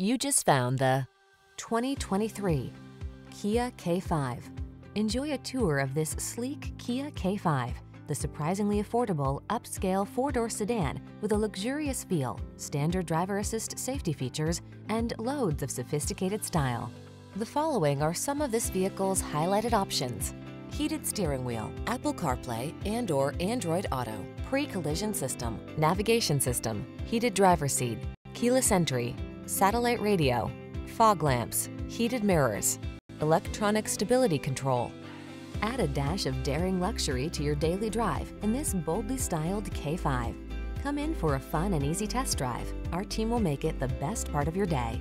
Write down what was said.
You just found the 2023 Kia K5. Enjoy a tour of this sleek Kia K5, the surprisingly affordable upscale four-door sedan with a luxurious feel, standard driver assist safety features, and loads of sophisticated style. The following are some of this vehicle's highlighted options. Heated steering wheel, Apple CarPlay and or Android Auto, pre-collision system, navigation system, heated driver seat, keyless entry, satellite radio, fog lamps, heated mirrors, electronic stability control. Add a dash of daring luxury to your daily drive in this boldly styled K5. Come in for a fun and easy test drive. Our team will make it the best part of your day.